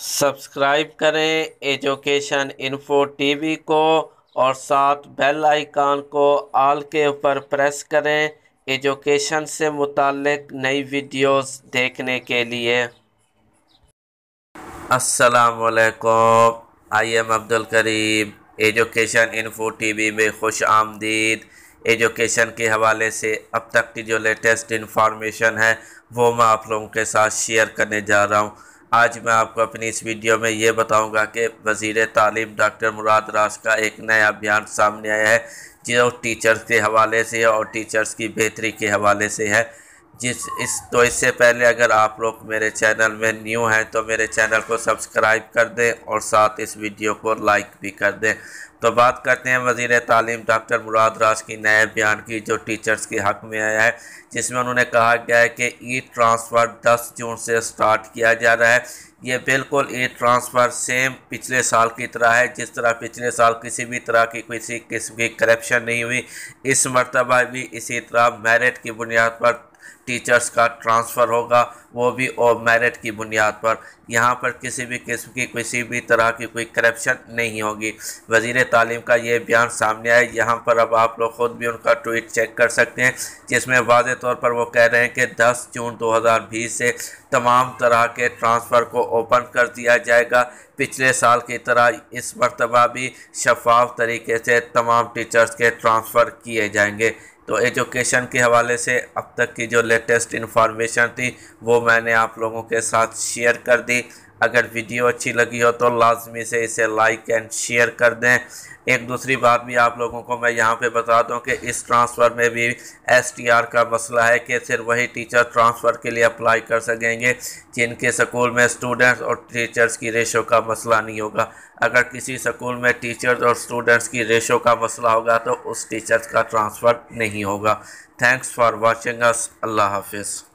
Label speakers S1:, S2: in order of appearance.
S1: Subscribe کریں، education info TV وی کو اور ساتھ بیل آئیکن کو آل کے اوپر پریس کریں ایجوکیشن سے متعلق نئی ویڈیوز دیکھنے کے لیے۔ السلام علیکم۔ I am Abdul Qarib education info TV وی میں خوش آمدید۔ ایجوکیشن کے حوالے سے اب تک کی جو لیٹسٹ انفارمیشن ہے وہ میں آپ لوگوں کے ساتھ شیئر کرنے جا رہا ہوں۔ آج میں آپ کو اپنی اس ویڈیو میں یہ بتاؤں گا کہ وزیر تعلیم ڈاکٹر مراد راج کا ایک نیا بیان سامنے آیا ہے، جو ٹیچرز کے حوالے سے ہے اور ٹیچرز کی بہتری کے حوالے سے ہے۔ جس اس تو اس سے پہلے اگر آپ لوگ میرے چینل میں نیو ہیں تو میرے چینل کو سبسکرائب کر دیں اور ساتھ اس ویڈیو کو لائک بھی کر دیں۔ تو بات کرتے ہیں وزیر تعلیم ڈاکٹر مراد راج کی نئے بیان کی جو ٹیچرز کے حق میں آیا ہے، جس میں انہوں نے کہا گیا ہے کہ ای ٹرانسفر دس جون سے سٹارٹ کیا جا رہا ہے۔ یہ بالکل ای ٹرانسفر سیم پچھلے سال کی طرح ہے، جس طرح پچھلے سال کسی بھی طرح کی کسی قسم کی کرپشن نہیں ہوئی۔ اس مرتبہ بھی اسی طرح میرٹ کی بنیاد پر ٹیچرز کا ٹرانسفر ہوگا، وہ بھی او میرٹ کی بنیاد پر۔ یہاں پر کسی بھی قسم کی کسی بھی طرح کی کوئی کرپشن نہیں ہوگی۔ وزیر تعلیم کا یہ بیان سامنے آئے۔ یہاں پر اب آپ لوگ خود بھی ان کا ٹویٹ چیک کر سکتے ہیں، جس میں واضح طور پر وہ کہہ رہے ہیں کہ دس جون دو ہزار بیس سے تمام طرح کے ٹرانسفر کو اوپن کر دیا جائے گا۔ پچھلے سال کی طرح اس مرتبہ بھی شفاف طریقے سے تمام ٹیچرز کے ٹرانسفر کیے جائیں گے۔ تو ایجوکیشن کے حوالے سے اب تک کی جو لیٹسٹ انفارمیشن تھی وہ میں نے آپ لوگوں کے ساتھ شیئر کر دی۔ اگر ویڈیو اچھی لگی ہو تو لازمی سے اسے لائک اینڈ شیئر کر دیں۔ ایک دوسری بات بھی آپ لوگوں کو میں یہاں پہ بتا دوں کہ اس ٹرانسفر میں بھی ایس ٹی آر کا مسئلہ ہے کہ صرف وہی ٹیچر ٹرانسفر کے لیے اپلائی کر سکیں گے جن کے سکول میں سٹوڈنٹس اور ٹیچرز کی ریشو کا مسئلہ نہیں ہوگا۔ اگر کسی سکول میں ٹیچرز اور سٹوڈنٹس کی ریشو کا مسئلہ ہوگا تو اس ٹیچرز کا ٹرانسفر نہیں ہوگا۔ تھینکس فار واچنگ اس اللہ حافظ۔